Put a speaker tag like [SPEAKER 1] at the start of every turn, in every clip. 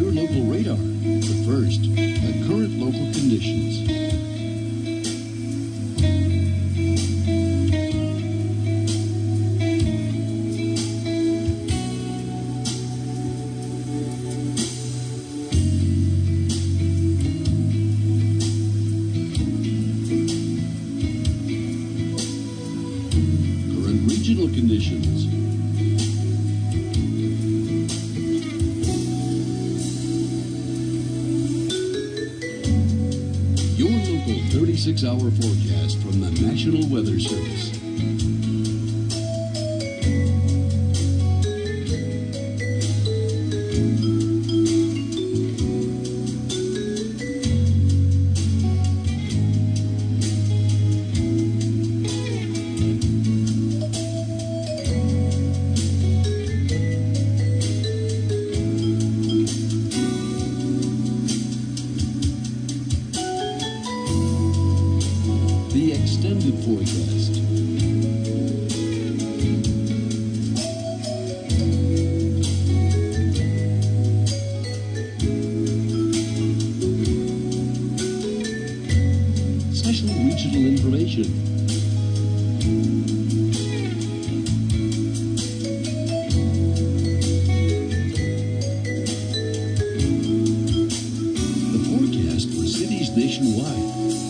[SPEAKER 1] your local radar. But first, the current local conditions. Conditions. Your local 36 hour forecast from the National Weather Service. Extended forecast. Special regional information. The forecast for cities nationwide.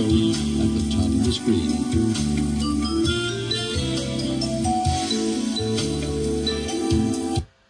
[SPEAKER 1] at the top of the screen.